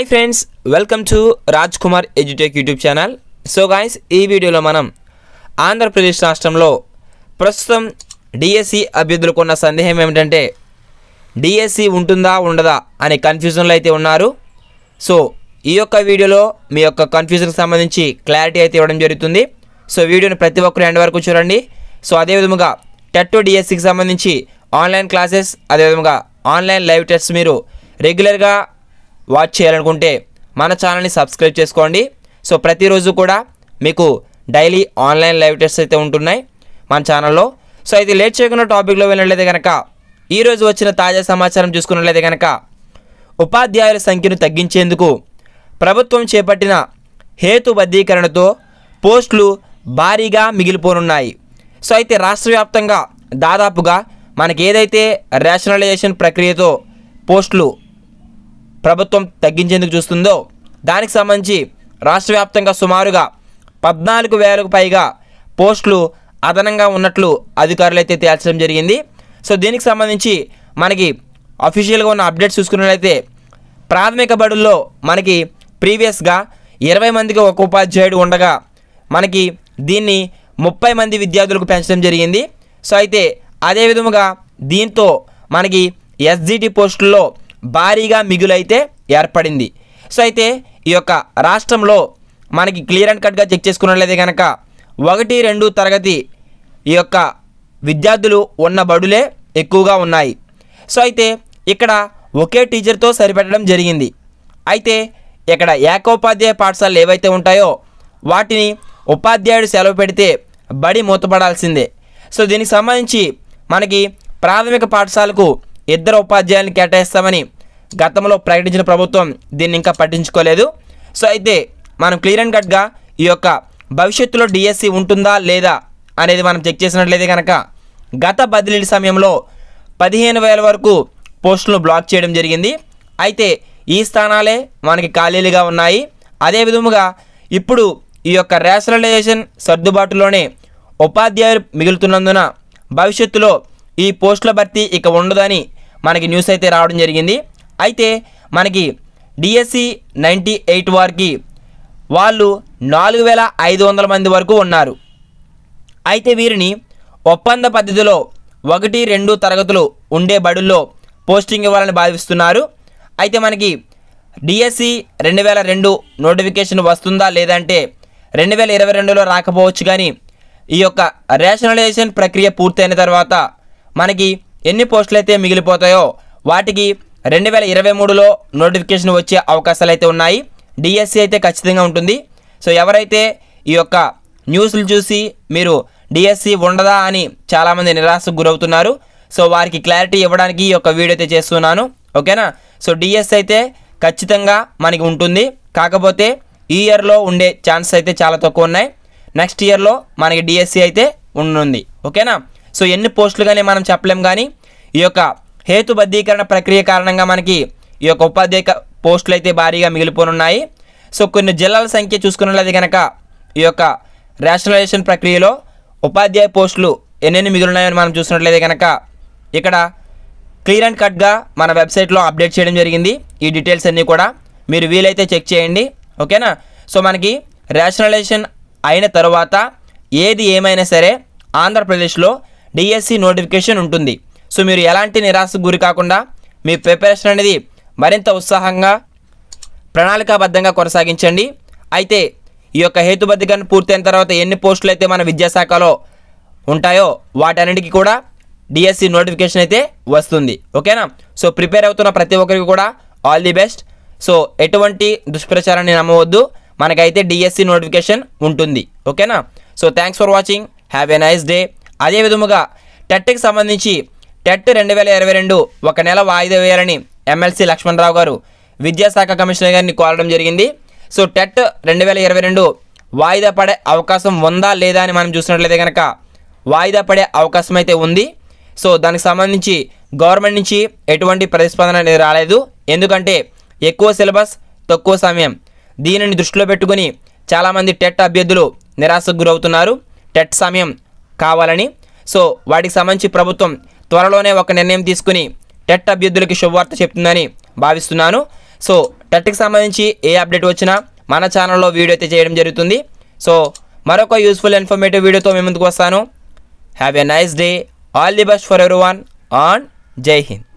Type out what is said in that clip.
Hi friends welcome to Raj Kumar edutech YouTube channel so guys ఈ వీడియోలో మనం ఆంధ్రప్రదేశ్ రాష్ట్రంలో ప్రస్తుతం డిఎస్సి అభ్యర్థులకు ఉన్న సందేహం ఏమిటంటే డిఎస్సి ఉంటుందా ఉండదా అనే కన్ఫ్యూజన్లో అయితే ఉన్నారు. సో ఈ యొక్క వీడియోలో మీ యొక్క కన్ఫ్యూజన్కి సంబంధించి క్లారిటీ అయితే ఇవ్వడం జరుగుతుంది. సో వీడియోని ప్రతి ఒక్కరు ఎండ్ వరకు చూడండి. సో అదేవిధముగా టెట్ డిఎస్సికి సంబంధించి ఆన్లైన్ క్లాసెస్ అదేవిధంగా ఆన్లైన్ లైవ్ టెస్ట్ మీరు రెగ్యులర్గా వాచ్ చేయాలనుకుంటే మన ఛానల్ని సబ్స్క్రైబ్ చేసుకోండి. సో ప్రతిరోజు కూడా మీకు డైలీ ఆన్లైన్ లైవ్ టెస్ట్ అయితే ఉంటున్నాయి మన ఛానల్లో. సో అయితే లేట్ చేయకుండా టాపిక్లో వెళ్ళినట్లయితే కనుక ఈరోజు వచ్చిన తాజా సమాచారం చూసుకున్నట్లయితే కనుక ఉపాధ్యాయుల సంఖ్యను తగ్గించేందుకు ప్రభుత్వం చేపట్టిన హేతుబద్ధీకరణతో పోస్టులు భారీగా మిగిలిపోనున్నాయి. సో అయితే రాష్ట్ర వ్యాప్తంగా దాదాపుగా మనకి ఏదైతే రేషనలైజేషన్ ప్రక్రియతో పోస్టులు ప్రభుత్వం తగ్గించేందుకు చూస్తుందో దానికి సంబంధించి రాష్ట్ర వ్యాప్తంగా సుమారుగా పద్నాలుగు వేలకు పైగా పోస్టులు అదనంగా ఉన్నట్లు అధికారులు అయితే తేల్చడం జరిగింది. సో దీనికి సంబంధించి మనకి అఫీషియల్గా ఉన్న అప్డేట్స్ చూసుకున్నట్లయితే ప్రాథమిక బడుల్లో మనకి ప్రీవియస్గా ఇరవై మందికి ఒక ఉపాధ్యాయుడు ఉండగా మనకి దీన్ని ముప్పై మంది విద్యార్థులకు పెంచడం జరిగింది. సో అయితే అదే విధముగా దీంతో మనకి ఎస్జిటి పోస్టుల్లో భారీగా మిగులైతే ఏర్పడింది. సో అయితే ఈ యొక్క రాష్ట్రంలో మనకి క్లియర్ అండ్ కట్గా చెక్ చేసుకున్నట్లయితే కనుక ఒకటి రెండు తరగతి ఈ యొక్క విద్యార్థులు ఉన్న బడులే ఎక్కువగా ఉన్నాయి. సో అయితే ఇక్కడ ఒకే టీచర్తో సరిపెట్టడం జరిగింది. అయితే ఇక్కడ ఏకోపాధ్యాయ పాఠశాలలు ఏవైతే ఉంటాయో వాటిని ఉపాధ్యాయుడు సెలవు పెడితే బడి మూతపడాల్సిందే. సో దీనికి సంబంధించి మనకి ప్రాథమిక పాఠశాలకు ఇద్దరు ఉపాధ్యాయులను కేటాయిస్తామని గతంలో ప్రకటించిన ప్రభుత్వం దీన్ని ఇంకా పట్టించుకోలేదు. సో అయితే మనం క్లియర్ అండ్ కట్గా ఈ యొక్క భవిష్యత్తులో డిఎస్సి ఉంటుందా లేదా అనేది మనం చెక్ చేసినట్లయితే కనుక గత బదిలీ సమయంలో పదిహేను వేల వరకు పోస్టులను బ్లాక్ చేయడం జరిగింది. అయితే ఈ స్థానాలే మనకి ఖాళీలుగా ఉన్నాయి. అదే విధముగా ఇప్పుడు ఈ యొక్క రేషనలైజేషన్ సర్దుబాటులోనే ఉపాధ్యాయులు మిగులుతున్నందున భవిష్యత్తులో ఈ పోస్టుల భర్తీ ఇక ఉండదని మనకి న్యూస్ అయితే రావడం జరిగింది. అయితే మనకి డిఎస్సి నైంటీ ఎయిట్ వారికి వాళ్ళు నాలుగు వేల ఐదు వందల మంది వరకు ఉన్నారు. అయితే వీరిని ఒప్పంద పద్ధతిలో ఒకటి రెండు తరగతులు ఉండే బడుల్లో పోస్టింగ్ ఇవ్వాలని భావిస్తున్నారు. అయితే మనకి డిఎస్సి రెండు వేల రెండు నోటిఫికేషన్ వస్తుందా లేదంటే రెండు వేల ఇరవై రెండులో రాకపోవచ్చు కానీ ఈ యొక్క రేషనలైజేషన్ ప్రక్రియ పూర్తయిన తర్వాత మనకి ఎన్ని పోస్టులు అయితే మిగిలిపోతాయో వాటికి రెండు వేల ఇరవై మూడులో నోటిఫికేషన్ వచ్చే అవకాశాలు అయితే ఉన్నాయి. డిఎస్సి అయితే ఖచ్చితంగా ఉంటుంది. సో ఎవరైతే ఈ యొక్క న్యూస్లు చూసి మీరు డిఎస్సి ఉండదా అని చాలామంది నిరాశకు గురవుతున్నారు. సో వారికి క్లారిటీ ఇవ్వడానికి ఈ యొక్క వీడియో అయితే చేస్తున్నాను. ఓకేనా? సో డిఎస్సి అయితే ఖచ్చితంగా మనకి ఉంటుంది. కాకపోతే ఈ ఇయర్లో ఉండే ఛాన్స్ అయితే చాలా తక్కువ ఉన్నాయి. నెక్స్ట్ ఇయర్లో మనకి డిఎస్సి అయితే ఉంటుంది. ఓకేనా? సో ఎన్ని పోస్టులు కానీ మనం చెప్పలేం కానీ ఈ యొక్క హేతుబద్ధీకరణ ప్రక్రియ కారణంగా మనకి ఈ యొక్క ఉపాధ్యాయ పోస్టులు అయితే భారీగా మిగిలిపోనున్నాయి. సో కొన్ని జిల్లాల సంఖ్య చూసుకున్నట్లయితే కనుక ఈ యొక్క రేషనలైజేషన్ ప్రక్రియలో ఉపాధ్యాయ పోస్టులు ఎన్నెన్ని మిగిలినాయని మనం చూసినట్లయితే కనుక ఇక్కడ క్లియర్ అండ్ కట్గా మన వెబ్సైట్లో అప్డేట్ చేయడం జరిగింది. ఈ డీటెయిల్స్ అన్నీ కూడా మీరు వీలైతే చెక్ చేయండి. ఓకేనా? సో మనకి రేషనలైజేషన్ అయిన తర్వాత ఏది ఏమైనా సరే ఆంధ్రప్రదేశ్లో డిఎస్సి నోటిఫికేషన్ ఉంటుంది. సో మీరు ఎలాంటి నిరాశకు గురి కాకుండా మీ ప్రిపరేషన్ అనేది మరింత ఉత్సాహంగా ప్రణాళికాబద్ధంగా కొనసాగించండి. అయితే ఈ యొక్క హేతుబద్ధీకరణ పూర్తయిన తర్వాత ఎన్ని పోస్టులు అయితే మన విద్యాశాఖలో ఉంటాయో వాటన్నిటికీ కూడా డిఎస్సి నోటిఫికేషన్ అయితే వస్తుంది. ఓకేనా? సో ప్రిపేర్ అవుతున్న ప్రతి ఒక్కరికి కూడా ఆల్ ది బెస్ట్. సో ఎటువంటి దుష్ప్రచారాన్ని నమ్మవద్దు. మనకైతే డిఎస్సి నోటిఫికేషన్ ఉంటుంది. ఓకేనా? So thanks for watching. Have a nice day. అదే విధముగా టెట్కి సంబంధించి టెట్ రెండు వేల ఇరవై రెండు ఒక నెల వాయిదా వేయాలని ఎమ్మెల్సీ లక్ష్మణరావు గారు విద్యాశాఖ కమిషనర్ గారిని కోరడం జరిగింది. సో టెట్ రెండు వేల ఇరవై రెండు వాయిదా పడే అవకాశం ఉందా లేదా అని మనం చూసినట్లయితే కనుక వాయిదా పడే అవకాశం అయితే ఉంది. సో దానికి సంబంధించి గవర్నమెంట్ నుంచి ఎటువంటి ప్రతిస్పందన అనేది రాలేదు. ఎందుకంటే ఎక్కువ సిలబస్ తక్కువ సమయం దీనిని దృష్టిలో పెట్టుకుని చాలామంది టెట్ అభ్యర్థులు నిరాశకు గురవుతున్నారు. టెట్ సమయం కావాలని. సో వాటికి సంబంధించి ప్రభుత్వం త్వరలోనే ఒక నిర్ణయం తీసుకుని టెట్ అభ్యర్థులకి శుభవార్త చెప్తుందని భావిస్తున్నాను. సో టెట్కి సంబంధించి ఏ అప్డేట్ వచ్చినా మన ఛానల్లో వీడియో అయితే చేయడం జరుగుతుంది. సో మరొక యూస్ఫుల్ ఇన్ఫర్మేటివ్ వీడియోతో మేము ముందుకు వస్తాను. Have a nice day all the best for every one on Jai Hind